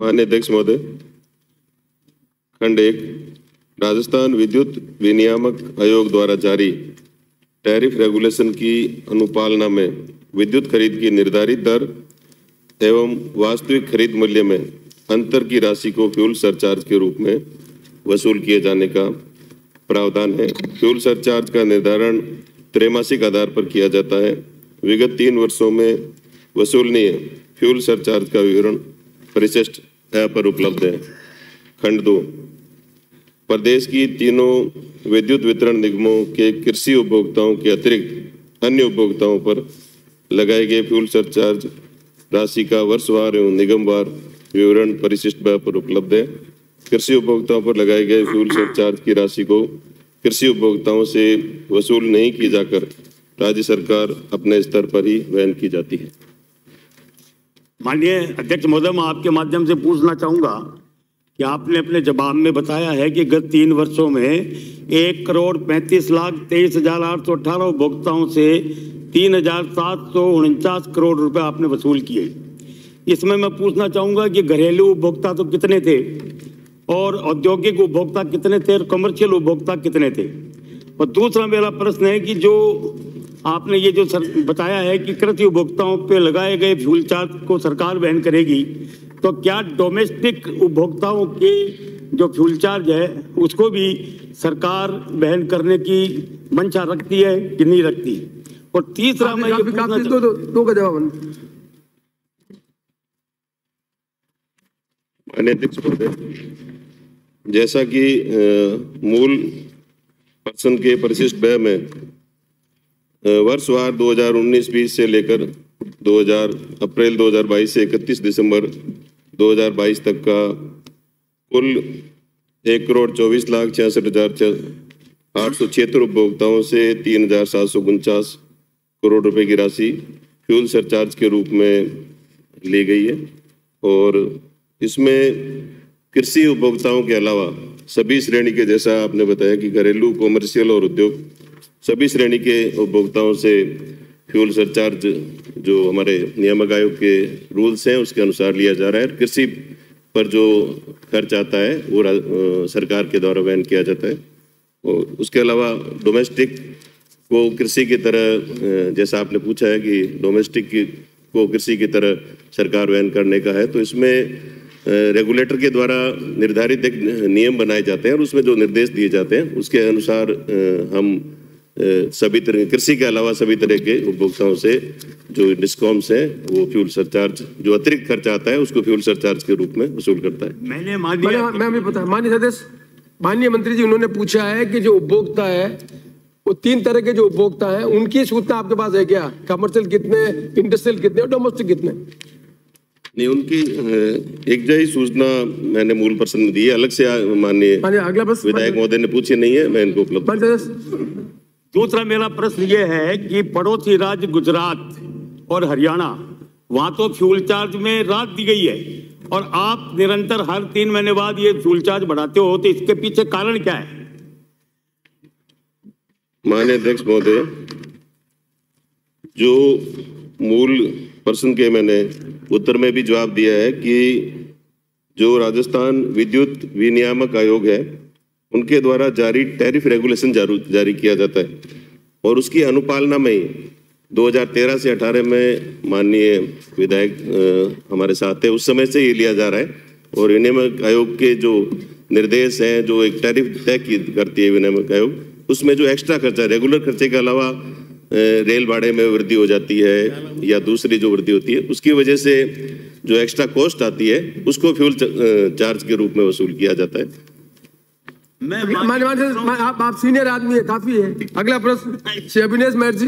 माननीय अध्यक्ष महोदय, खंड एक, राजस्थान विद्युत विनियामक आयोग द्वारा जारी टैरिफ रेगुलेशन की अनुपालना में विद्युत खरीद की निर्धारित दर एवं वास्तविक खरीद मूल्य में अंतर की राशि को फ्यूल सरचार्ज के रूप में वसूल किए जाने का प्रावधान है। फ्यूल सरचार्ज का निर्धारण त्रैमासिक आधार पर किया जाता है। विगत तीन वर्षों में वसूलनीय फ्यूल सरचार्ज का विवरण परिशिष्ट पर उपलब्ध है। खंड दो। प्रदेश की तीनों विद्युत वितरण निगमों के कृषि उपभोक्ताओं के अतिरिक्त अन्य उपभोक्ताओं पर लगाए गए फ्यूल सरचार्ज राशि का वर्षवार एवं निगमवार विवरण परिशिष्ट पर उपलब्ध है। कृषि उपभोक्ताओं पर लगाए गए फ्यूल सरचार्ज की राशि को कृषि उपभोक्ताओं से वसूल नहीं की जाकर राज्य सरकार अपने स्तर पर ही वहन की जाती है। माननीय अध्यक्ष महोदय, मैं आपके माध्यम से पूछना चाहूँगा कि आपने अपने जवाब में बताया है कि गत तीन वर्षों में एक करोड़ पैंतीस लाख तेईस हज़ार आठ सौ अठारह उपभोक्ताओं से तीन हज़ार सात सौ उनचास करोड़ रुपए आपने वसूल किए। इसमें मैं पूछना चाहूँगा कि घरेलू उपभोक्ता तो कितने थे और औद्योगिक उपभोक्ता कितने थे और कमर्शियल उपभोक्ता कितने थे? और दूसरा मेरा प्रश्न है कि जो आपने ये जो सर बताया है कि कृषि उपभोक्ताओं पे लगाए गए फ्यूल चार्ज को सरकार वहन करेगी तो क्या डोमेस्टिक उपभोक्ताओं के जो फ्यूल चार्ज है उसको भी सरकार वहन करने की मंशा रखती है कि नहीं रखती? और तीसरा मैं ये पूछना दो दो दो का जवाब जैसा कि मूल पर्सन के परिशिष्ट व्यय में अ, वर्षवार 2019-20 से लेकर 2000 अप्रैल 2022 से 31 दिसंबर 2022 तक का कुल एक करोड़ चौबीस लाख छियासठ हज़ार आठ सौ छिहत्तर उपभोक्ताओं से तीन हज़ार सात सौ उनचास करोड़ रुपए की राशि फ्यूल सरचार्ज के रूप में ली गई है। और इसमें कृषि उपभोक्ताओं के अलावा सभी श्रेणी के जैसा आपने बताया कि घरेलू कॉमर्शियल और उद्योग सभी श्रेणी के उपभोक्ताओं से फ्यूल सरचार्ज जो हमारे नियामक आयोग के रूल्स हैं, उसके अनुसार लिया जा रहा है। कृषि पर जो खर्च आता है, वो सरकार के द्वारा वहन किया जाता है। और उसके अलावा डोमेस्टिक को कृषि की तरह जैसा आपने पूछा है कि डोमेस्टिक की- कृषि की तरह सरकार वहन करने का है तो इसमें रेगुलेटर के द्वारा निर्धारित एक नियम बनाए जाते हैं और उसमें जो निर्देश दिए जाते हैं, उसके अनुसार हम सभी तरह कृषि के अलावा सभी तरह के उपभोक्ताओं से जो डिस्कॉम्स हैं वो फ्यूल सरचार्ज जो अतिरिक्त खर्चा आता है उसको फ्यूल सरचार्ज के रूप में वसूल करता है। मैंने मैंने मैं अभी बता माननीय सदस्य माननीय मंत्री जी उन्होंने पूछा है कि जो उपभोक्ता है वो तीन तरह के जो उपभोक्ता है उनकी सूचना आपके पास है क्या? कमर्शियल कितने इंडस्ट्रियल कितने और डोमेस्टिक कितने? नहीं उनकी एक जही सूचना मैंने मूल पर्सन में दी है अलग से माननीय अगला प्रश्न विधायक महोदय ने पूछी नहीं है मैं इनको उपलब्ध दूसरा मेरा प्रश्न ये है कि पड़ोसी राज्य गुजरात और हरियाणा, वहाँ तो फ्यूल चार्ज में रात दी गई है और आप निरंतर हर तीन महीने बाद ये फ्यूल चार्ज बढ़ाते हो तो इसके पीछे कारण क्या है? मान्य अध्यक्ष महोदय, जो मूल प्रश्न के मैंने उत्तर में भी जवाब दिया है कि जो राजस्थान विद्युत विनियामक आयोग है उनके द्वारा जारी टैरिफ रेगुलेशन जारी किया जाता है। और उसकी अनुपालना में ही 2013 से 18 में माननीय विधायक हमारे साथ थे। उस समय से ये लिया जा रहा है। और विनियामक आयोग के जो निर्देश हैं, जो एक टैरिफ तय करती है विनियामक आयोग, उसमें जो एक्स्ट्रा खर्चा रेगुलर खर्चे के अलावा रेल भाड़े में वृद्धि हो जाती है या दूसरी जो वृद्धि होती है, उसकी वजह से जो एक्स्ट्रा कॉस्ट आती है, उसको फ्यूल चार्ज के रूप में वसूल किया जाता है। मैं सदस्य, आप आप सीनियर आदमी है काफ़ी है। अगला प्रश्न श्री अभिनेश महर्षि